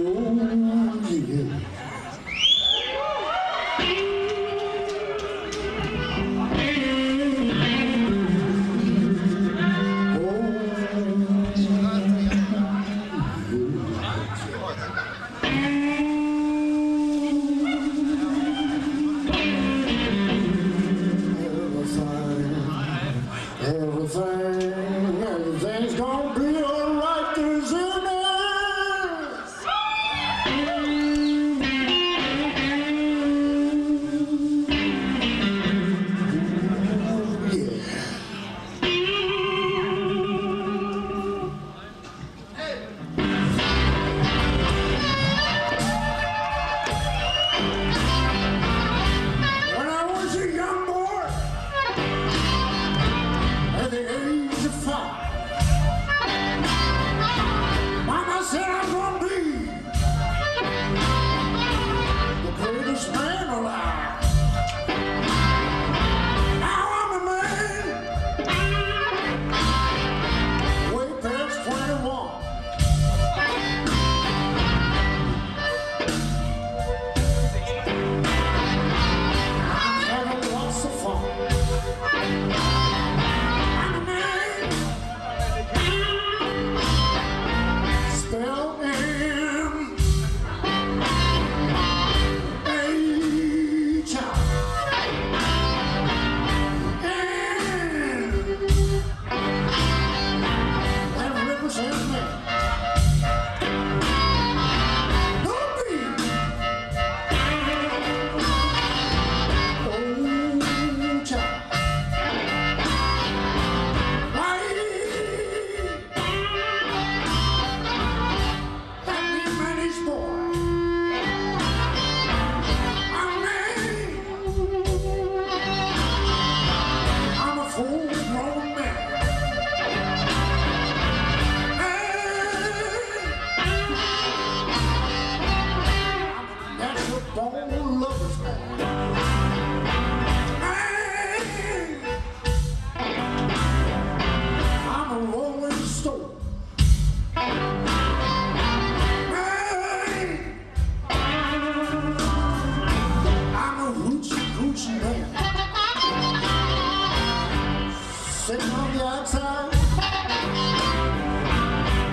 Oh, yeah. Everything.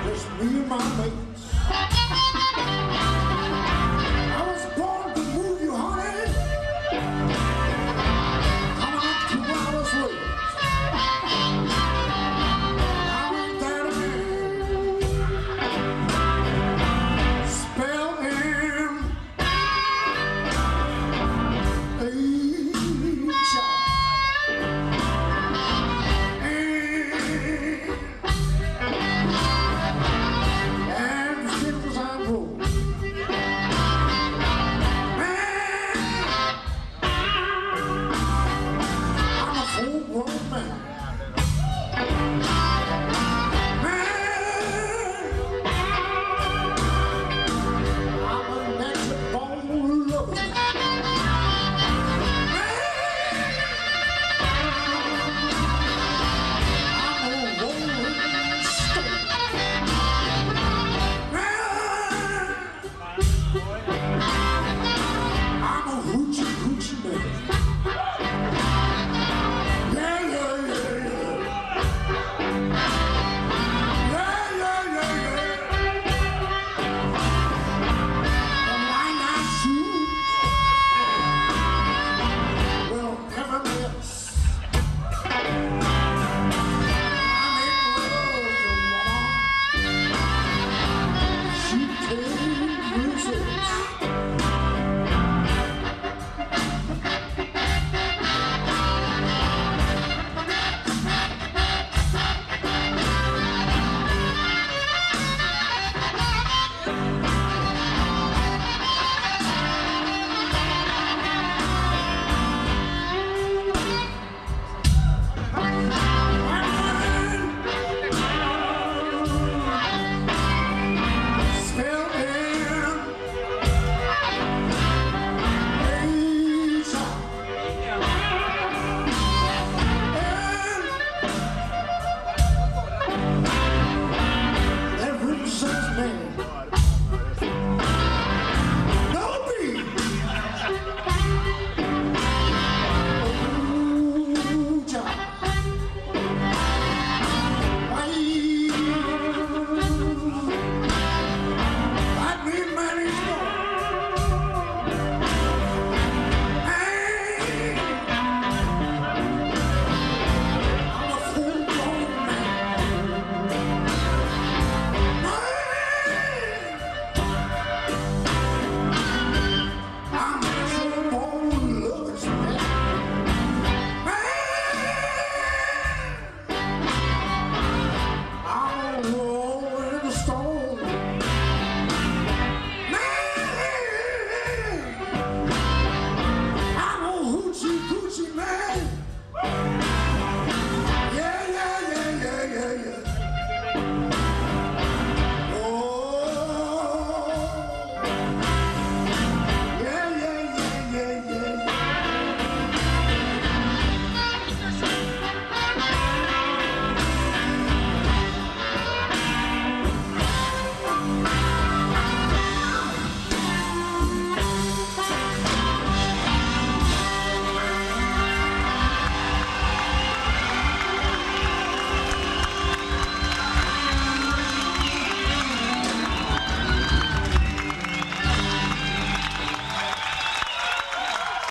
Just me and my mates.